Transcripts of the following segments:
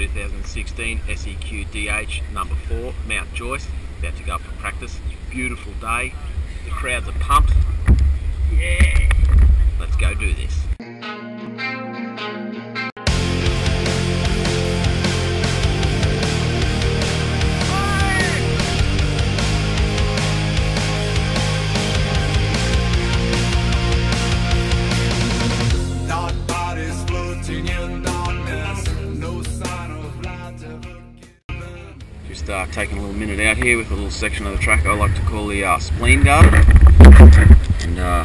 2016 SEQ DH number 4, Mount Joyce. About to go up for practice. Beautiful day. The crowds are pumped. Yeah! Let's go do this. Just uh, taking a little minute out here with a little section of the track I like to call the uh, spleen guard. And uh,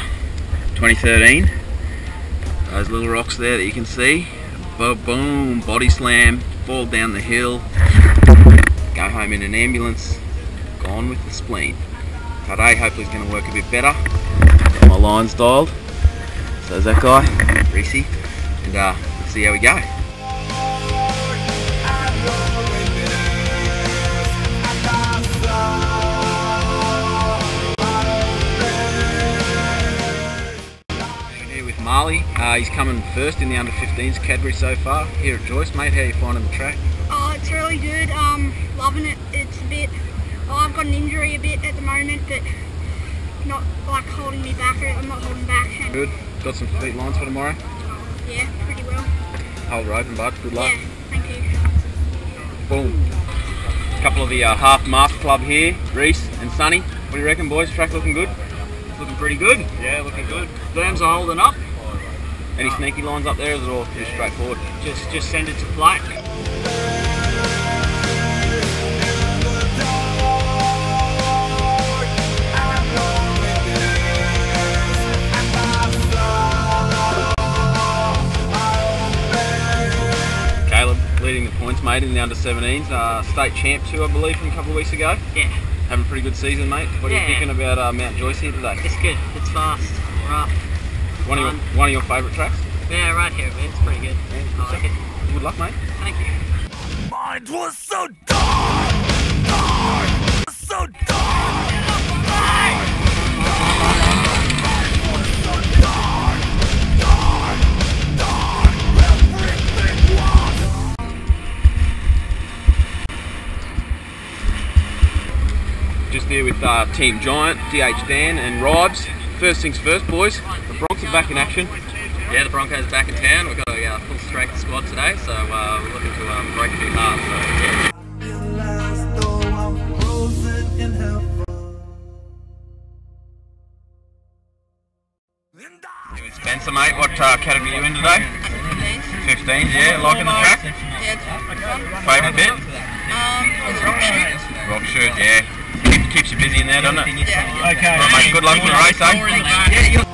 2013, those little rocks there that you can see, Bo- boom, body slam, fall down the hill, go home in an ambulance, gone with the spleen. Today hopefully is going to work a bit better. Got my lines dialed. So is that guy, Reese, and uh, see how we go. With Marley. Uh, he's coming first in the under 15s category so far. Here at Joyce, mate, how you finding the track? Oh, it's really good. Um, loving it. It's a bit. Oh, I've got an injury a bit at the moment, but not like holding me back. I'm not holding back. And, Good. Got some feet lines for tomorrow. Yeah, pretty well. Hold her open, bud. Good luck. Yeah, thank you. Boom. A couple of the uh, half master club here, Reese and Sunny. What do you reckon, boys? Track looking good? Looking pretty good. Yeah, looking good. Berms are holding up. Any sneaky lines up there? Is it all pretty straightforward? Just, just send it to. Caleb leading the points, mate, in the under 17s. Uh, state champ too, I believe, from a couple of weeks ago. Yeah, Having a pretty good season, mate. What are you thinking about uh, Mount Joyce here today? it's good. It's fast. Rough. One of your, one of your favourite tracks? Yeah, right here, man. It's pretty good. I like it. Good luck, mate. Thank you. Mind was so dark, dark, so dark. Just here with uh, Team Giant, DH Dan and Ribes. First things first, boys. The Bronx are back in action. Yeah, the Broncos back in town. We've got a uh, full strength squad today, so uh, we're looking to um, break a few halves. So, yeah. Realize though I'm frozen in heaven. And I- You and Spencer, mate. What uh, category are you in today? 15s, yeah. Liking the track? Yeah, it's fun. Favourite bit? Um, it's rock chute. Rock shirt, yeah. Keep, keeps you busy in there, doesn't it? Yeah. Okay. Mate. Good luck for the race, eh?